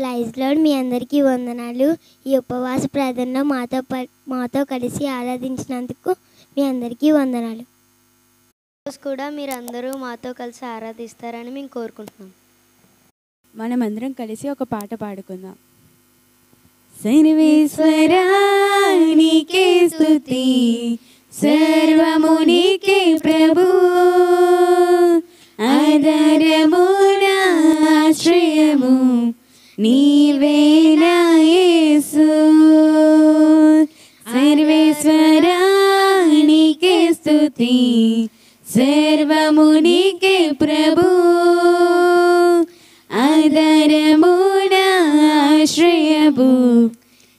ప్రైజ్లో మీ అందరికీ వందనాలు. ఈ ఉపవాస ప్రార్థనలో మాతో ప- మాతో కలిసి ఆరాధించినందుకు మీ అందరికీ వందనాలు. రోజు కూడా మీరు అందరూ మాతో కలిసి ఆరాధిస్తారని మేము కోరుకుంటున్నాం. మనమందరం కలిసి ఒక పాట పాడుకుందాం. సర్వేశ్వరా నీకే స్తుతి సర్వము సర్వేశ్వరా నీకే స్తుతి సర్వము నీకే ప్రభు ఆధారము నా ఆశ్రయము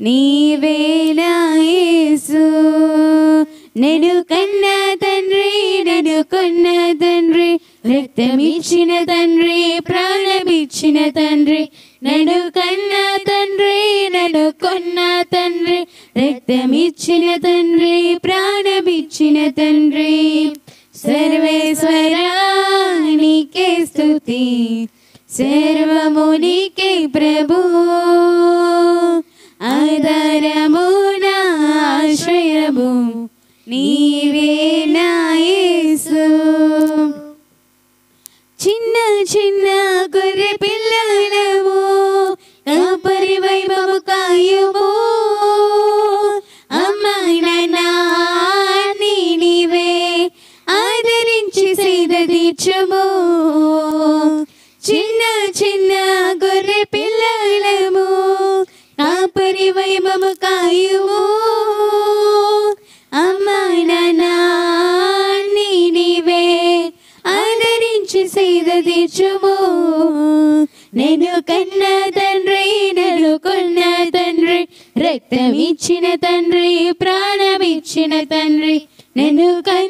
నీవేనా యేసు నేను కన్న తండ్రి నన్ను కొన్న తండ్రి రక్తమిచ్చిన తండ్రి ప్రాణమిచ్చిన తండ్రి నన్ను కన్న తండ్రి నన్ను కొన్న తండ్రి రక్తమిచ్చిన తండ్రి ప్రాణమిచ్చిన తండ్రి సర్వేశ్వరా నీకే స్తుతి సర్వము నీకే ప్రభు ఆధారము సేద తీర్చుము చిన్న చిన్న గొర్రె పిల్లలము కాపరి వైభవము కాయుము అమ్మా నాన్న నీ నీవే ఆదరించి సేద తీర్చుము నేను కన్న తండ్రి నన్ను కొన్న తండ్రి రక్తం ఇచ్చిన తండ్రి ప్రాణం ఇచ్చిన తండ్రి నేను కన్న తండ్రి నేను కొన్న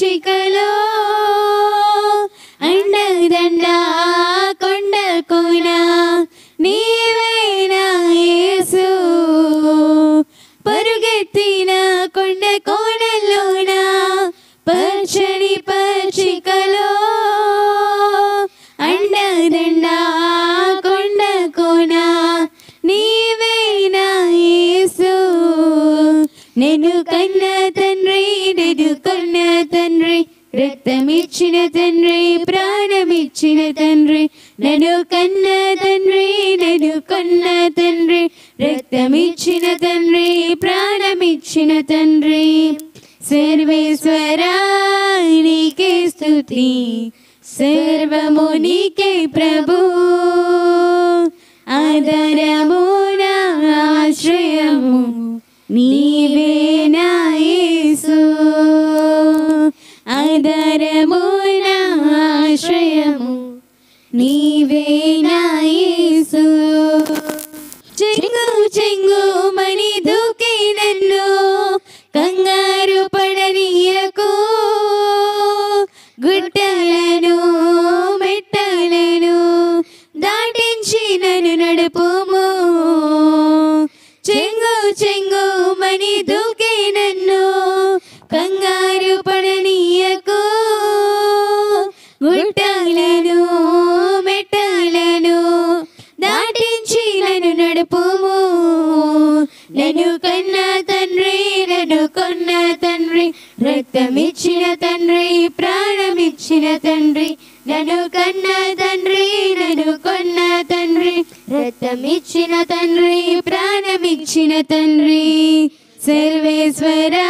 పచ్చికలో అండదండ కొండ కోన నీవే నా యేసు పరుగెత్తిన కొండ కోణల్లోన పచ్చని పచ్చికలో అండదండ కొండ కోన నీవే నా యేసు నేను రక్తమిచ్చిన తండ్రి ప్రాణమిచ్చిన తండ్రి. నన్ను కన్న తండ్రి నన్ను కొన్న తండ్రి. రక్తమిచ్చిన తండ్రి ప్రాణమిచ్చిన తండ్రి. సర్వేశ్వరా నీకే స్తుతి. సర్వము నీకే ప్రభు. ఆధారము నా ఆశ్రయము. నీ ఆధారము నా ఆశ్రయము నీవే నా యేసు చెంగు చెంగు మని దూకే నన్ను కంగారు పడనీయకు గుట్టలను మెట్టలను దాటించి నన్ను నడుపుము చెంగు చెంగు మని దూకే చూపుము నన్ను కన్న తండ్రి నన్ను కొన్న తండ్రి రక్తమిచ్చిన తండ్రి ప్రాణమిచ్చిన తండ్రి. నన్ను కన్న తండ్రి నన్ను కొన్న తండ్రి రక్తమిచ్చిన తండ్రి ప్రాణమిచ్చిన తండ్రి. సర్వేశ్వరా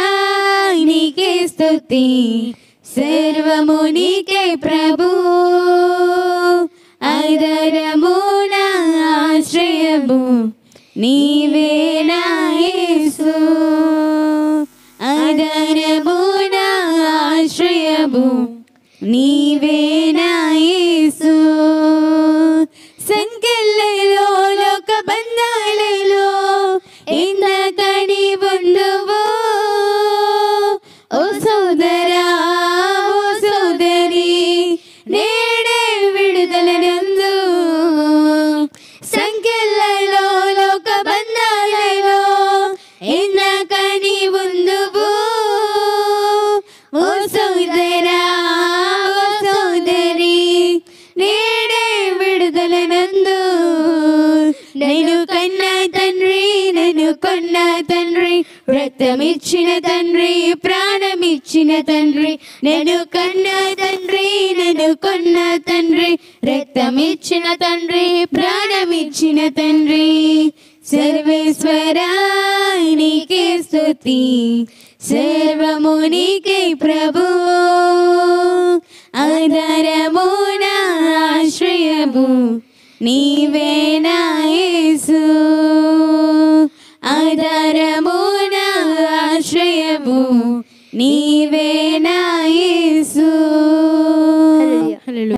నీకే స్తుతి. సర్వము నీకే ప్రభు. ఆధారము 你 ఇచ్చిన తండ్రి ప్రాణమిచ్చిన తండ్రి నేను కన్న తండ్రి నేను కొన్న తండ్రి రక్తమిచ్చిన తండ్రి ప్రాణమిచ్చిన తండ్రి. సర్వేశ్వరా నీకే స్తుతి సర్వము నీకే ప్రభు. ఆధారము నా ఆశ్రయము నీవేనా